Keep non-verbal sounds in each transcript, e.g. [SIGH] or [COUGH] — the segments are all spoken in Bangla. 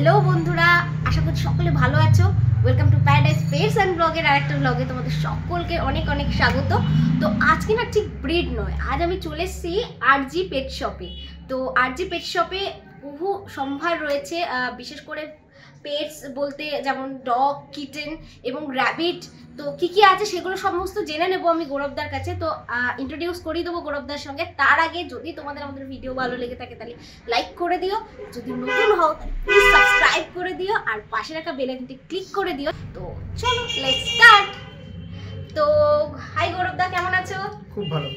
হ্যালো বন্ধুরা, আশা করছি সকলে ভালো আছো। Welcome to paradise pets and ব্লগের আর একটা ব্লগে তোমাদের সকলকে অনেক অনেক স্বাগত। তো আজকে না ঠিক ব্রিড নয়, আজ আমি চলে এসেছি আরজি পেট শপে তো আরজি পেট শপে বহু সম্ভার রয়েছে বিশেষ করে পেটস বলতে যেমন ডগ কিটেন এবং র্যাবিট তো কি কি আছে সেগুলো সমস্ত জেনে নেব আমি গৌরবদার কাছে। তো ইন্ট্রোডিউস করিয়ে দেবো গৌরবদার সঙ্গে। তার আগে যদি তোমাদের আমাদের ভিডিও ভালো লেগে থাকে তাহলে লাইক করে দিও। যদি নতুন হও প্লিজ সাবস্ক্রাইব করে দিও। আর পাশে রাখা বেল আইকনটি ক্লিক করে দিও। তো চলো লেটস স্টার্ট তো হাই গৌরবদা কেমন আছো? খুব ভালো।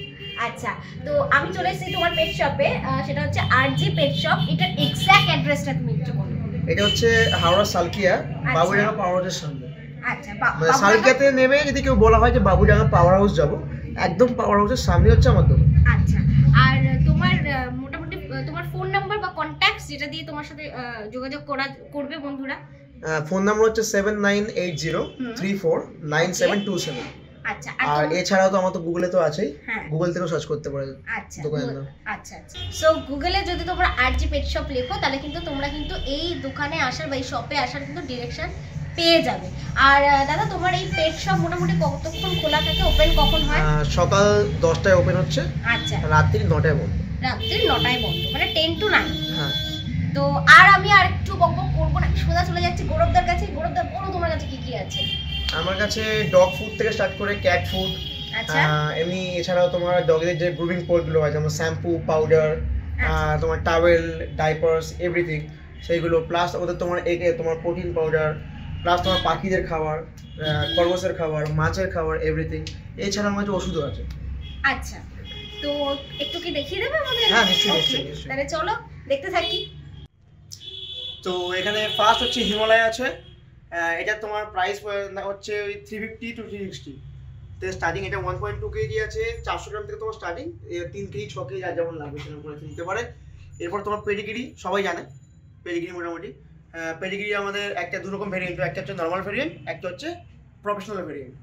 আচ্ছা তো আমি চলে এসেছি তোমার পেট শপে সেটা হচ্ছে আরজি পেট শপ এটার এক্স্যাক্ট অ্যাড্রেসটা তুমি একটু বলো। এটা হচ্ছে হাওড়া সালকিয়া বাবুডাঙ্গা পাওয়ার হাউসের সামনে। আচ্ছা মানে সালকিয়াতে নেমে যদি কেউ বলা হয় যে বাবুডাঙ্গা পাওয়ার হাউস যাব একদম পাওয়ার হাউসের সামনে হচ্ছে আমার দোকান। আচ্ছা আর তোমার মোটামুটি তোমার ফোন নাম্বার বা কন্ট্যাক্টস যেটা দিয়ে তোমার সাথে যোগাযোগ করা করবে বন্ধুরা? ফোন নাম্বার হচ্ছে seven nine eight zero. Three four nine seven two seven আচ্ছা আর আর এছাড়াও তো আমার তো গুগলে তো আছেই। হ্যাঁ। গুগল থেকেও সার্চ করতে পারে আচ্ছা। আচ্ছা আচ্ছা। সো গুগলে যদি তোমরা আরজি পেট শপ লেখো তাহলে কিন্তু তোমরা কিন্তু এই দোকানে আসার বা এই শপে আসার কিন্তু ডিরেকশন পেয়ে যাবে। আর দাদা তোমার এই পেট শপ মোটামুটি কতক্ষণ খোলা থাকে? ওপেন কখন হয়? সকাল দশটায় ওপেন হচ্ছে। আচ্ছা। রাত্রি নটায় বন্ধ। রাত্রি নটায় বন্ধ মানে টেন টু নাইন হ্যাঁ। তো আর আমি আর একটু বক বক করব না সোজা চলে যাচ্ছি গৌরবদার কাছে। গৌরবদার বলো তোমার কাছে কি কি আছে? আমার কাছে ডগ ফুড থেকে স্টার্ট করে ক্যাট ফুড আচ্ছা। এমনি এছাড়াও তোমার ডগের যে গ্রুমিং প্রোডাক্টগুলো হয় যেমন শ্যাম্পু পাউডার আচ্ছা। তোমার টাওয়েল ডাইপার্স এভরিথিং সেইগুলো প্লাস ওদের তোমার এগে তোমার প্রোটিন পাউডার প্লাস তোমার পাখিদের খাবার খরগোশের খাবার মাছের খাবার এভরিথিং এছাড়া আমার কাছে ওষুধও আছে। আচ্ছা। তো একটু কি দেখিয়ে দেবে আমাদের? হ্যাঁ, নিশ্চয়ই। তাহলে চলো দেখতে থাকি। তো এখানে ফার্স্ট হচ্ছে হিমালয় আছে এটা তোমার প্রাইস হচ্ছে ওই three fifty two three sixty তো স্টার্টিং এটা ওয়ান পয়েন্ট টু কেজি আছে, চারশো গ্রাম থেকে তোমার স্টার্টিং তিন কেজি ছ কেজি আর যেমন লাগবে সেরকম করে নিতে পারে। এরপর তোমার পেডিগিরি সবাই জানে পেডিগিরি মোটামুটি। পেডিগিরি আমাদের একটা দু রকম ভেরিয়েন্ট একটা হচ্ছে নর্মাল ভেরিয়েন্ট একটা হচ্ছে প্রফেশনাল ভেরিয়েন্ট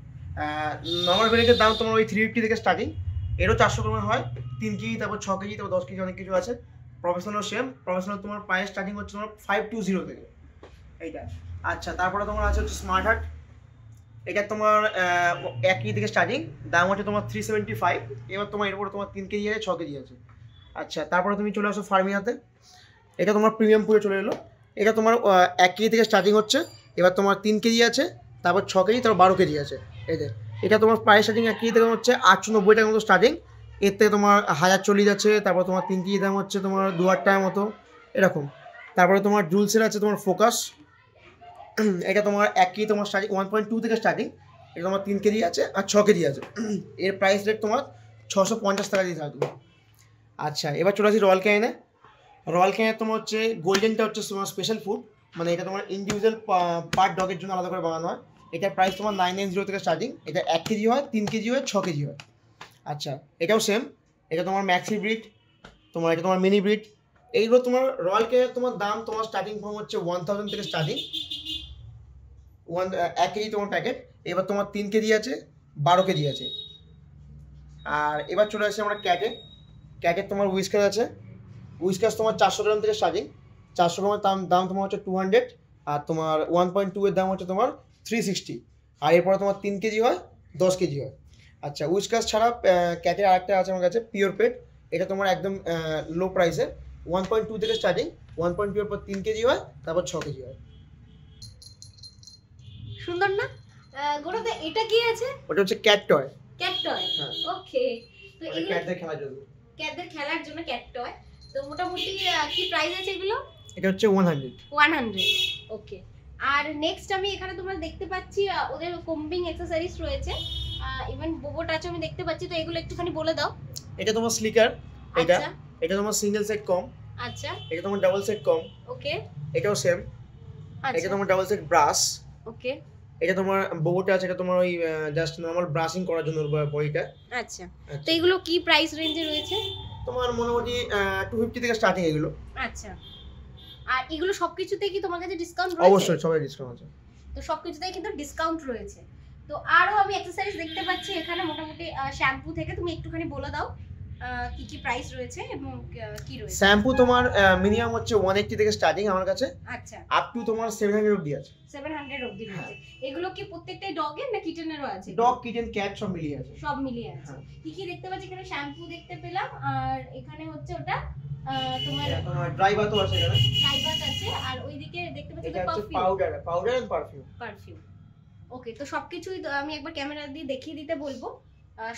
নর্মাল ভেরিয়েন্টের দাম তোমার ওই থ্রি ফিফটি থেকে স্টার্টিং এরও চারশো গ্রামের হয়, তিন কেজি তারপর ছ কেজি তারপর দশ কেজি অনেক কিছু আছে। প্রফেশনাল সেম প্রফেশনাল তোমার প্রাইস স্টার্টিং হচ্ছে তোমার ফাইভ টু জিরো থেকে। এইটা। আচ্ছা তারপরে তোমার আছে হচ্ছে স্মার্ট হার্ট এটা তোমার এক কেজি থেকে স্টার্টিং দাম হচ্ছে তোমার থ্রি সেভেন্টি ফাইভ এবার তোমার এরপরে তোমার তিন কেজি আছে, ছ কেজি আছে। আচ্ছা তারপরে তুমি চলে আসো ফার্মিয়াতে এটা তোমার প্রিমিয়াম পুরে চলে এলো। এটা তোমার এক কেজি থেকে স্টার্টিং হচ্ছে। এবার তোমার তিন কেজি আছে, তারপর ছ কেজি, তারপর বারো কেজি আছে। এদের এটা তোমার প্রাইস স্টার্টিং এক কেজি থেকে হচ্ছে আটশো নব্বই টাকার মতো স্টার্টিং এর থেকে তোমার হাজার চল্লিশ আছে, তারপর তোমার তিন কেজি দাম হচ্ছে তোমার দু হাজার টাকার মতো, এরকম। তারপরে তোমার জুলসের আছে তোমার ফোকাস [CLEARS THROAT] এটা তোমার এক কেজি তোমার স্টার্টিং ওয়ান পয়েন্ট টু থেকে স্টার্টিং এটা তোমার তিন কেজি আছে আর ছ কেজি আছে। [CLEARS THROAT] এর প্রাইস রেট তোমার ছশো পঞ্চাশ টাকা দিয়ে থাকবে আচ্ছা এবার চলে আসি রয়্যাল ক্যানে রয়্যাল ক্যানে তোমার হচ্ছে গোল্ডেনটা হচ্ছে তোমার স্পেশাল ফুড মানে এটা তোমার ইন্ডিভিজুয়াল পার ডগের জন্য আলাদা করে বানানো হয়। এটার প্রাইস তোমার নাইন নাইন জিরো থেকে স্টার্টিং এটা এক কেজি হয়, তিন কেজি হয়, ছ কেজি হয়। আচ্ছা এটাও সেম এটা তোমার ম্যাক্সি ব্রিড তোমার এটা তোমার মিনি ব্রিড এইগুলো তোমার রয়্যাল কেয়ার তোমার দাম তোমার স্টার্টিং ফর্ম হচ্ছে ওয়ান থাউজেন্ড থেকে স্টার্টিং ওয়ান এক কেজি তোমার প্যাকেট এবার তোমার তিন কেজি আছে, বারো কেজি আছে। আর এবার চলে আসছে আমরা ক্যাটে ক্যাটের তোমার উইস্কার আছে। উইস্কার তোমার চারশো গ্রাম থেকে স্টার্টিং চারশো গ্রামের দাম দাম তোমার হচ্ছে টু হান্ড্রেড আর তোমার ওয়ান পয়েন্ট টু এর দাম হচ্ছে তোমার থ্রি সিক্সটি আর এরপরে তোমার তিন কেজি হয়, দশ কেজি হয়। আচ্ছা উইস্কাস ছাড়া ক্যাটের আরেকটা আছে আমার কাছে পিওর পেট এটা তোমার একদম লো প্রাইসে ওয়ান পয়েন্ট টু থেকে স্টার্টিং ওয়ান পয়েন্ট টু এর পর তিন কেজি হয়, তারপর ছ কেজি হয়। সুন্দর না? গৌরবদা এটা কি আছে? ওটা হচ্ছে ক্যাট টয় ক্যাট টয় হ্যাঁ। ওকে তো এগুলো ক্যাটদের খেলার জন্য। ক্যাটদের খেলার জন্য ক্যাট টয় তো মোটামুটি কি প্রাইস আছে এগুলো? এটা হচ্ছে one hundred one hundred okay আর নেক্সট আমি এখানে তোমরা দেখতে পাচ্ছি ওদের কম্বিং এক্সেসরিজ রয়েছে। ইভেন বোবো টাচ আমি দেখতে পাচ্ছি তো এগুলো একটুখানি বলে দাও। এটা তোমার স্লিকার এটা এটা তোমার সিঙ্গেল সেট কম আচ্ছা। এটা তোমার ডাবল সেট কম ওকে এটাও সেম এটা আচ্ছা তোমার ডাবল সেট ব্রাশ ওকে এটা তোমার বোবোটা আছে এটা তোমার ওই জাস্ট নর্মাল ব্রাশিং করার জন্য বইটা আচ্ছা। তো এগুলো কি প্রাইস রেঞ্জে রয়েছে? তোমার মোটামুটি টু ফিফটি থেকে স্টার্টিং এগুলো। আচ্ছা। আর এগুলো সবকিছুতে কি তোমার কাছে ডিসকাউন্ট রয়েছে? অবশ্যই সবাই ডিসকাউন্ট আছে। তো সবকিছুতেই কিন্তু ডিসকাউন্ট রয়েছে। তো আরও আমি এক্সারসাইজ দেখতে পাচ্ছি এখানে মোটামুটি শ্যাম্পু থেকে। তুমি একটুখানি বলে দাও। কি কি প্রাইস রয়েছে এবং কি রয়েছে? শ্যাম্পু তোমার মিনিমাম হচ্ছে ওয়ান এইটটি থেকে স্টার্টিং আমার কাছে। আচ্ছা। আপ টু তোমার সেভেন হান্ড্রেড অব্দি আছে। সেভেন হান্ড্রেড অব্দি হ্যাঁ। এগুলো কি প্রত্যেকটাই ডগের না কিটেনেরও আছে? ডগ কিটেন ক্যাট সব মিলিয়ে আছে। সব মিলিয়ে আছে। হ্যাঁ। কি কি দেখতে পাচ্ছি? এখানে শ্যাম্পু দেখতে পেলাম। আর এখানে হচ্ছে ওটা তোমার তোমার ড্রাই বাথও আছে এখানে। ড্রাইভার আছে। আর ওইদিকে দেখতে পাচ্ছি perfume powder powder and perfume perfume okay তো সবকিছুই আমি একবার ক্যামেরা দিয়ে দেখিয়ে দিতে বলব।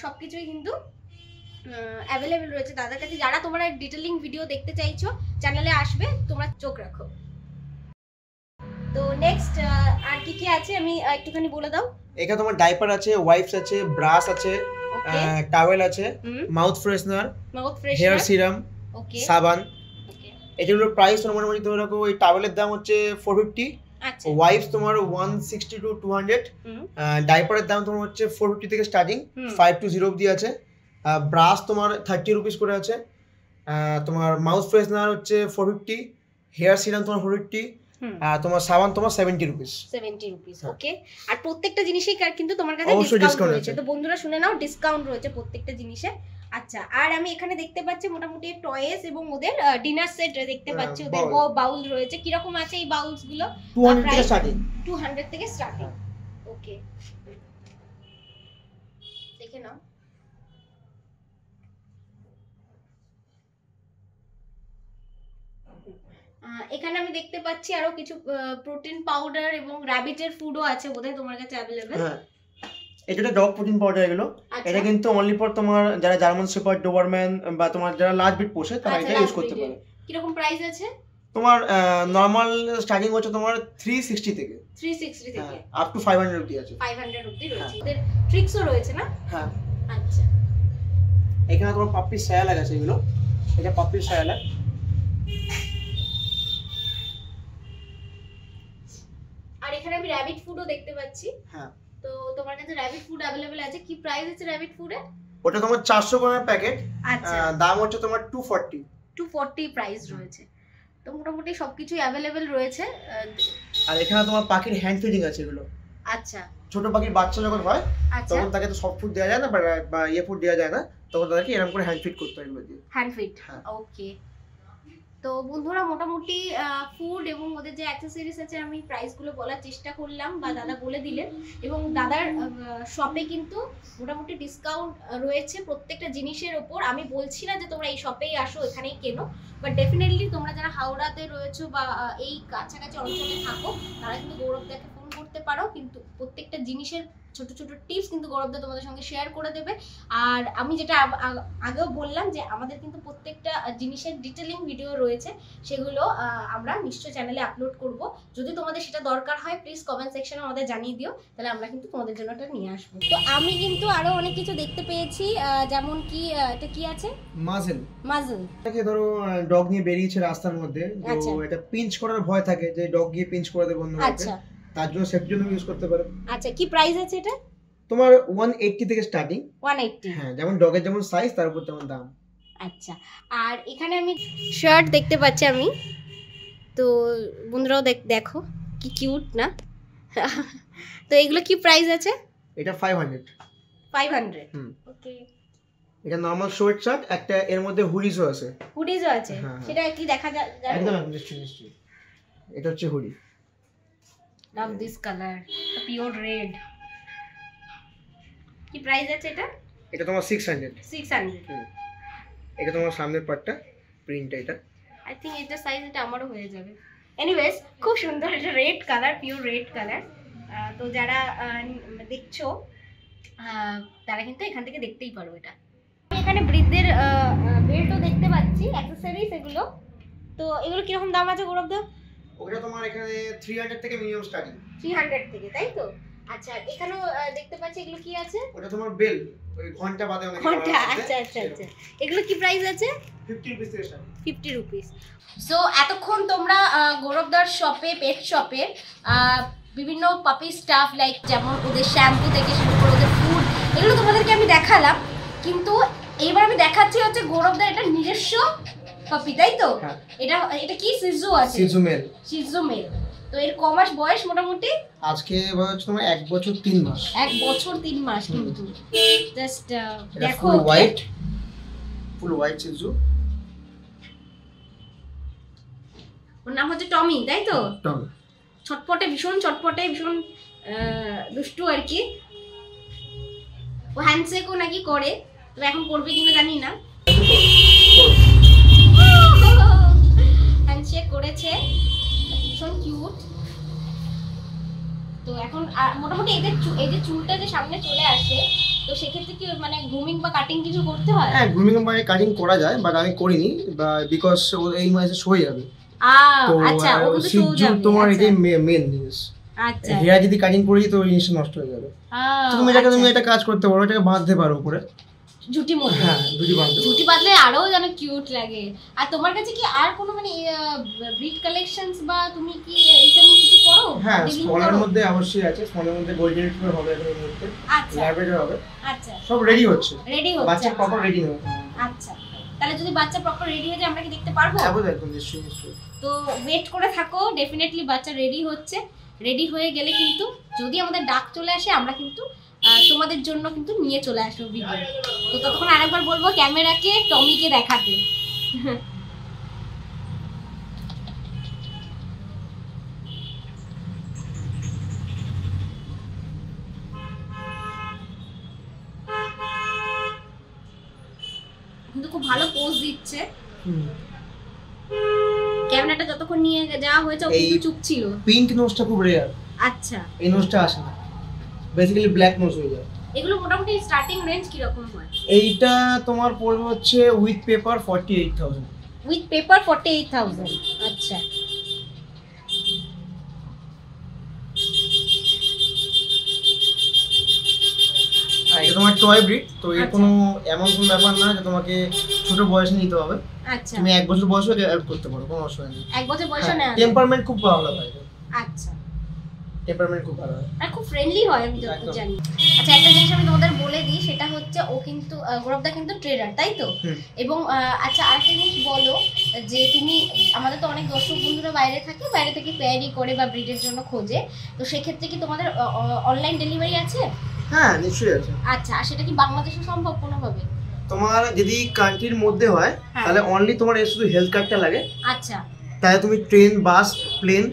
সবকিছুই কিন্তু অ্যাভেলেবেল রয়েছে। দাদার কাছে যারা তোমরা ডিটেলিং ভিডিও দেখতে চাইছো চ্যানেলে আসবে তোমরা চোখ রাখো। তো নেক্সট আর কি কি আছে? আমি একটুখানি বলে দাও। এখানে তোমার ডাইপার আছে ওয়াইপস আছে ব্রাশ আছে টাওয়েল আছে mouth freshener mouth hair serum সাবান। এগুলোর প্রাইস তোমার মোটামুটি ধরে রাখো ওই টাওয়েলের দাম হচ্ছে ফোর ফিফটি ওয়াইপস তোমার one sixty two two hundred ডাইপারের দাম তোমার হচ্ছে ফোর ফিফটি থেকে স্টার্টিং ফাইভ টু জিরো অব্দি আছে। ব্রাশ তোমার থার্টি রুপিস করে আছে। তোমার মাউথ ফ্রেশনার হচ্ছে ফোর ফিফটি হেয়ার সিরাম তোমার ফোর ফিফটি হুম। তোমার সাবান তোমার সেভেন্টি রুপিস সেভেন্টি রুপিস হ্যাঁ। ওকে আর প্রত্যেকটা জিনিসেই কিন্তু তোমার কাছে ডিসকাউন্ট রয়েছে। তো বন্ধুরা শুনে নাও ডিসকাউন্ট রয়েছে প্রত্যেকটা জিনিসে। আচ্ছা আর আমি এখানে দেখতে পাচ্ছি মোটামুটি টয়েস এবং ওদের ডিনার সেট দেখতে হ্যাঁ, পাচ্ছি ওদের। বাউল রয়েছে। কীরকম আছে এই বাউলসগুলো? টু হান্ড্রেড থেকে স্টার্টিং টু হান্ড্রেড থেকে স্টার্টিং ওকে দেখে নাও। এখানে আমি দেখতে পাচ্ছি আরও কিছু প্রোটিন পাউডার এবং র্যাবিটের ফুডও আছে বোধহয় তোমার কাছে অ্যাভেলেবেল হ্যাঁ এটা ডগ প্রোটিন পাউডার এগুলো। আচ্ছা। এটা কিন্তু অনলি ফর তোমার যারা জার্মান শেপার্ড ডোবারম্যান বা তোমার যারা লার্জ বিট পোষে তারা আচ্ছা, এটা ইউজ করতে পারে। কীরকম প্রাইস আছে? তোমার নর্মাল স্টার্টিং হচ্ছে তোমার থ্রি সিক্সটি থেকে। থ্রি সিক্সটি থেকে। আপ টু ফাইভ হান্ড্রেড অব্দি আছে। ফাইভ হান্ড্রেড অব্দি রয়েছে। ওদের ট্রিক্সও রয়েছে না? হ্যাঁ। আচ্ছা। এখানে তোমার পাপ্পির সায়ালাক আছে এগুলো। এটা পাপ্পির সায়ালাক এখানে আমি র্যাবিট ফুডও দেখতে পাচ্ছি। হ্যাঁ। তো তোমার কাছে র্যাবিট ফুড অ্যাভেলেবেল আছে? কি প্রাইস আছে র্যাবিট ফুডের ওটা তোমার চারশো গ্রামের প্যাকেট আচ্ছা। দাম হচ্ছে তোমার two forty two forty price রয়েছে। তো মোটামুটি সবকিছুই অ্যাভেলেবেল রয়েছে। আর এখানে তোমার পাখির হ্যান্ড ফিডিং আছে এগুলো। আচ্ছা। ছোট পাখির বাচ্চা যখন হয় আচ্ছা। তখন তাকে তো সফট ফুড দেওয়া যায় না বা- ইয়ে ফুড দেওয়া যায় না তখন তাদেরকে এরকম করে হ্যান্ড ফিড করতে হয় এগুলো দিয়ে। হ্যান্ড ফিট হ্যাঁ। ওকে তো বন্ধুরা মোটামুটি ফুড এবং ওদের যে অ্যাক্সেসরিজ আছে, আমি প্রাইসগুলো বলার চেষ্টা করলাম বা দাদা বলে দিলেন। এবং দাদার শপে কিন্তু মোটামুটি ডিসকাউন্ট রয়েছে প্রত্যেকটা জিনিসের ওপর। আমি বলছি না যে তোমরা এই শপেই আসো, এখানেই কেনো বাট ডেফিনেটলি তোমরা যারা হাওড়াতে রয়েছো বা এই কাছাকাছি অঞ্চলে থাকো, তারা কিন্তু গৌরবদাকে ফোন করতে পারো। কিন্তু প্রত্যেকটা জিনিসের ছোট ছোট টিপস কিন্তু গৌরবদা তোমাদের সঙ্গে শেয়ার করে দেবে। আর আমি যেটা আগ- আগ- আগেও বললাম যে আমাদের কিন্তু প্রত্যেকটা জিনিসের ডিটেলিং ভিডিও রয়েছে। সেগুলো আমরা নিশ্চয় চ্যানেলে আপলোড করব। যদি তোমাদের সেটা দরকার হয় প্লিজ কমেন্ট সেকশনে আমাদের জানিয়ে দিও। তাহলে আমরা কিন্তু তোমাদের জন্য ওটা নিয়ে আসব। তো আমি কিন্তু আরও অনেক কিছু দেখতে পেয়েছি যেমন কি এটা কি আছে? মাঝেল মাজল এটাকে ধরো ডগ নিয়ে বেরিয়েছে রাস্তার মধ্যে। তো আচ্ছা। এটা পিঞ্চ করার ভয় থাকে যে ডগ গিয়ে পিঞ্চ করে দেবে অন্য আচ্ছা। তার জন্য সেফটির জন্য ইউজ করতে পারো। আচ্ছা কি প্রাইস আছে এটা? তোমার ওয়ান এইটটি থেকে স্টার্টিং ওয়ান এইটটি হ্যাঁ যেমন ডগের যেমন সাইজ তার উপর তেমন দাম। আচ্ছা আর এখানে আমি শার্ট দেখতে পাচ্ছি আমি। তো বন্ধুরাও দেখ কি কিউট না? [LAUGHS] তো এগুলো কি প্রাইস আছে? এটা ফাইভ হান্ড্রেড ফাইভ হান্ড্রেড হুম। ওকে এটা নর্মাল শোয়েট শার্ট একটা এর মধ্যে হুডিজও আছে। হুডিজও আছে? হ্যাঁ, হ্যাঁ। সেটা কি দেখা যা- যাবে? একদম একদম নিশ্চয়ই নিশ্চয়ই। এটা হচ্ছে hoodie love this colour pure red কি প্রাইস আছে এটা? এটা তোমার সিক্স হান্ড্রেড সিক্স হান্ড্রেড এটা তোমার সামনের পার্টটা প্রিন্ট এটা। আই থিঙ্ক এটা সাইজ এটা আমারও হয়ে যাবে। এনিওয়েজ খুব সুন্দর এটা red colour pure red colour তো যারা দেখছ তারা কিন্তু এখান থেকে দেখতেই পারো এটা। এখানে বৃদ্ধের বেল্টও দেখতে পাচ্ছি অ্যাক্সেসরিজ এগুলো। তো এগুলো কীরকম দাম আছে গৌরব দা ওটা তোমার এখানে থ্রি হান্ড্রেড থেকে মিনিমাম স্টার্টিং থ্রি হান্ড্রেড থেকে তাই তো? আচ্ছা এখানেও দেখতে পাচ্ছি এগুলো কি আছে? ওটা তোমার বেল ওই ঘণ্টা বাদে অনেক ঘণ্টা আচ্ছা আচ্ছা আচ্ছা। এগুলো কি প্রাইস আছে? ফিফটি রুপিস থেকে স্টার্টিং ফিফটি রুপিস সো এতক্ষণ তোমরা গৌরবদার শপে পেট শপে বিভিন্ন পাপি স্টাফ লাইক যেমন ওদের শ্যাম্পু থেকে শুরু করে ওদের ফুড এগুলো তোমাদেরকে আমি দেখালাম। কিন্তু এইবার আমি দেখাচ্ছি হচ্ছে গৌরবদার এটা নিজস্ব পাপি তাই তো? হ্যাঁ। এটা এটা কি? সিজু আছে। সিজু মেল সিজু মেল তো এর ক মাস বয়স মোটামুটি? আজকে হচ্ছে তোমার এক বছর তিন মাস। এক বছর তিন মাস কিন্তু। জাস্ট দেখো হোয়াইট ফুল হোয়াইট চিজু ওর নাম হচ্ছে টমি তাই তো? টমি ছটপটে ভীষণ ছটপটে ভীষণ আহ, দুষ্টু আর কি। ও হ্যান্ডশেকও নাকি করে। তো এখন করবে কিনা জানি না। করেছে ভীষণ কিউট তো এখন মোটামুটি এদের এই যে চুলটা যে সামনে চলে আসে তো সেক্ষেত্রে কি মানে গ্রুমিং বা কাটিং কিছু করতে হয়? গ্রুমিং কাটিং করা যায় বাট আমি করিনি বা বিকজ ও এই মাসে সয়ে যাবে। তো আচ্ছা যাবে, তোমার আচ্ছা। এটাই মেন জিনিস। আচ্ছা। হেয়ার যদি কাটিং করে দিই তো ওই জিনিসটা নষ্ট হয়ে যাবে। তুমি এটাকে তুমি। একটা কাজ করতে পারো এটাকে বাঁধতে পারো উপরে। ঝুটি মধ্যে হ্যাঁ দুটি বাঁধতে ঝুটি বাঁধলে আরও যেন কিউট লাগে। আর তোমার কাছে কি আর কোনো মানে ব্রিড কালেকশনস বা তুমি কি এটা নিয়ে কিছু করো? হ্যাঁ মধ্যে অবশ্যই আছে। মধ্যে গোল্ডেন রিট্রিভার হবে এখন এই মুহূর্তে। আচ্ছা। ল্যাবেটের হবে। আচ্ছা। সব রেডি হচ্ছে। রেডি বাচ্চা প্রপার রেডি হবে আচ্ছা। তাহলে যদি বাচ্চা প্রপার রেডি হয়ে যায় আমরা কি দেখতে পারব? হ্যাঁ একদম নিশ্চয়ই নিশ্চয়ই। তো ওয়েট করে থাকো ডেফিনেটলি বাচ্চা রেডি হচ্ছে। রেডি হয়ে গেলে কিন্তু যদি আমাদের ডাক চলে আসে আমরা কিন্তু তোমাদের জন্য কিন্তু নিয়ে চলে আসব ভিডিও তো ততক্ষণ আরেকবার বলব ক্যামেরাকে টমিকে দেখাতে। কিন্তু খুব ভালো পোজ দিচ্ছে। ক্যামেরাটা যতক্ষণ নিয়ে যাওয়া হয়েছে ও কিন্তু চুপ ছিল। পিঙ্ক নোজটা খুব রেয়ার আচ্ছা। এই নোজটা আসে না। বেসিক্যালি ব্ল্যাক নোজ হয়ে যায়। এগুলো মোটামুটি স্টার্টিং রেঞ্জ কীরকম হয়? এইটা তোমার পড়বে হচ্ছে with paper forty eight thousand with paper forty eight thousand আচ্ছা। আর এটা তোমার টয় ব্রিড তো এর আচ্ছা। কোনো এমন কোনো ব্যাপার না যে তোমাকে ছোট বয়সে নিতে হবে। আচ্ছা। তুমি এক বছর বয়সে অ্যাড করতে পারো কোনো অসুবিধা নেই। এক বছর বয়সে নেওয়া টেম্পারমেন্ট খুব ভালো হয়। আচ্ছা। টেম্পারমেন্ট খুব ভালো হয়। আর খুব ফ্রেন্ডলি হয় আমি যতদূর জানি। আচ্ছা একটা জিনিস আমি তোমাদের বলে দিই সেটা হচ্ছে ও কিন্তু গৌরবদা কিন্তু ট্রেডার তাই তো? এবং আচ্ছা আরেকটা জিনিস বলো যে তুমি আমাদের তো অনেক দর্শক বন্ধুরা বাইরে থাকে বাইরে থেকে পেয়ারি করে বা ব্রিডের জন্য খোঁজে তো সেক্ষেত্রে কি তোমাদের অনলাইন ডেলিভারি আছে? হ্যাঁ নিশ্চয়ই আছে। আচ্ছা আর সেটা কি বাংলাদেশে সম্ভব কোনোভাবে? তোমার যদি কান্ট্রির মধ্যে হয় হ্যাঁ। তাহলে অনলি তোমার শুধু হেলথ কার্ডটা লাগে। আচ্ছা। তাহলে তুমি ট্রেন বাস প্লেন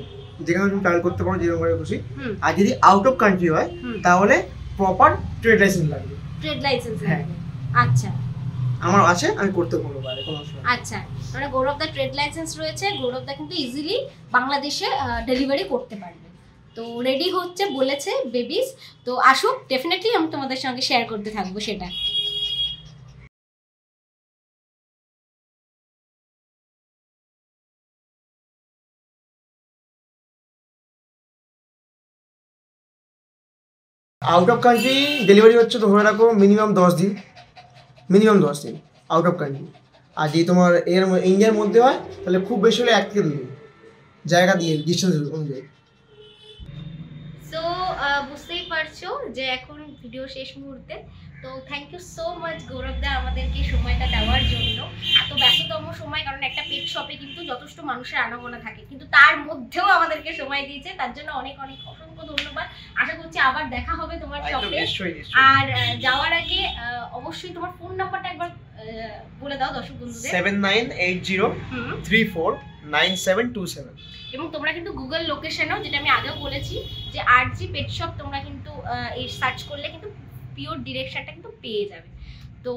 যেখানে তুমি ট্রাভেল করতে পারো যেরকম ভাবে খুশি। আর যদি আউট অফ কান্ট্রি হয় তাহলে প্রপার ট্রেড লাইসেন্স লাগবে। ট্রেড লাইসেন্স হ্যাঁ। লাগবে। আচ্ছা। আমার আছে আমি করতে পারব বাইরে কোনো অসুবিধা। আচ্ছা। মানে গৌরবদা ট্রেড লাইসেন্স রয়েছে। গৌরবদা কিন্তু ইজিলি বাংলাদেশে ডেলিভারি করতে পারবে। তো রেডি হচ্ছে বলেছে বেবিস তো আসুক ডেফিনেটলি আমি তোমাদের সঙ্গে শেয়ার করতে থাকব সেটা। আউট অফ কান্ট্রি ডেলিভারি হচ্ছে ধরে রাখো মিনিমাম দশ দিন। মিনিমাম দশ দিন আউট অফ কান্ট্রি আর যদি তোমার এর ইন্ডিয়ার মধ্যে হয়, তাহলে খুব বেশি হলে এক থেকে দুই জায়গা দিয়ে ডিস্টেন্স অনুযায়ী। সো বুঝতেই পারছ যে এখন ভিডিও শেষ মুহূর্তে। তো থ্যাংক ইউ সো মাচ গৌরবদা আমাদেরকে সময়টা দেওয়ার জন্য। এত ব্যস্ততম সময় কারণ একটা পেট শপে কিন্তু যথেষ্ট মানুষের আনাগোনা থাকে। কিন্তু তার মধ্যেও আমাদেরকে সময় দিয়েছে তার জন্য অনেক অনেক অসংখ্য ধন্যবাদ। আশা করছি আবার দেখা হবে তোমার শপে আর যাওয়ার আগে অবশ্যই তোমার ফোন নাম্বারটা একবার বলে দাও দর্শক বন্ধুদের। Seven nine eight zero. Three four nine seven two seven. এবং তোমরা কিন্তু গুগল লোকেশনেও যেটা আমি আগেও বলেছি যে আর জি পেট শপ তোমরা কিন্তু এই সার্চ করলে কিন্তু পিওর ডিরেকশনটা কিন্তু পেয়ে যাবে। তো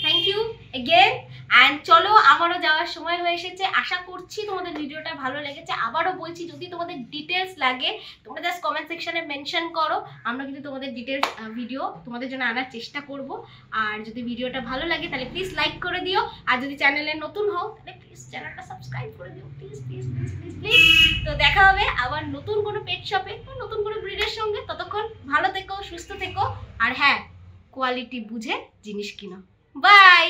থ্যাংক ইউ এগেন অ্যান্ড চলো আমারও যাওয়ার সময় হয়ে এসেছে। আশা করছি তোমাদের ভিডিওটা ভালো লেগেছে। আবারও বলছি, যদি তোমাদের ডিটেলস লাগে, তোমরা জাস্ট কমেন্ট সেকশনে মেনশন করো। আমরা কিন্তু তোমাদের ডিটেলস ভিডিও তোমাদের জন্য আনার চেষ্টা করব। আর যদি ভিডিওটা ভালো লাগে, তাহলে প্লিজ লাইক করে দিও। আর যদি চ্যানেলে নতুন হও, তাহলে তো দেখা হবে আবার নতুন কোনো পেট শপে নতুন কোনো ব্রিডের সঙ্গে। ততক্ষণ ভালো থেকো, সুস্থ থেকো। আর হ্যাঁ কোয়ালিটি বুঝে জিনিস কিনো। বাই